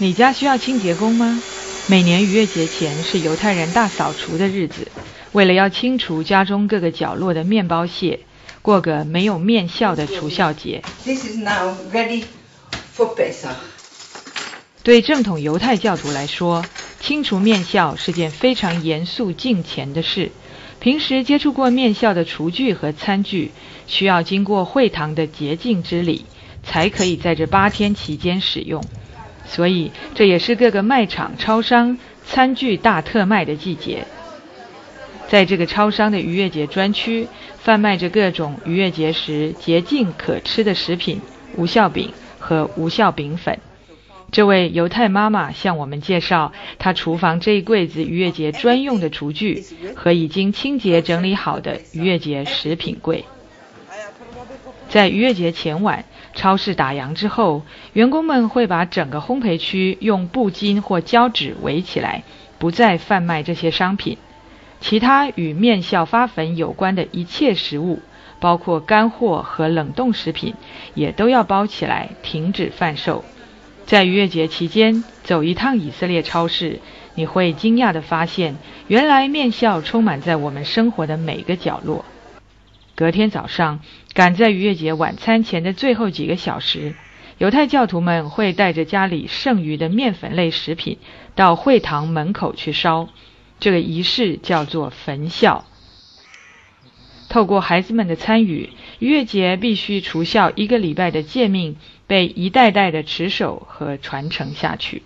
你家需要清洁工吗？每年逾越节前是犹太人大扫除的日子，为了要清除家中各个角落的面包屑，过个没有面笑的除孝节。This is now ready for Pesach. 对正统犹太教徒来说，清除面笑是件非常严肃敬虔的事。平时接触过面笑的厨具和餐具，需要经过会堂的洁净之礼，才可以在这八天期间使用。所以，这也是各个卖场、超商餐具大特卖的季节。在这个超商的逾越节专区，贩卖着各种逾越节时洁净可吃的食品、无效饼和无效饼粉。这位犹太妈妈向我们介绍，她厨房这一柜子逾越节专用的厨具和已经清洁整理好的逾越节食品柜。在逾越节前晚。超市打烊之后，员工们会把整个烘焙区用布巾或胶纸围起来，不再贩卖这些商品。其他与面酵发粉有关的一切食物，包括干货和冷冻食品，也都要包起来，停止贩售。在逾越节期间，走一趟以色列超市，你会惊讶地发现，原来面酵充满在我们生活的每个角落。隔天早上，赶在逾越节晚餐前的最后几个小时，犹太教徒们会带着家里剩余的面粉类食品到会堂门口去烧。这个仪式叫做焚孝。透过孩子们的参与，逾越节必须除孝一个礼拜的诫命被一代代的持守和传承下去。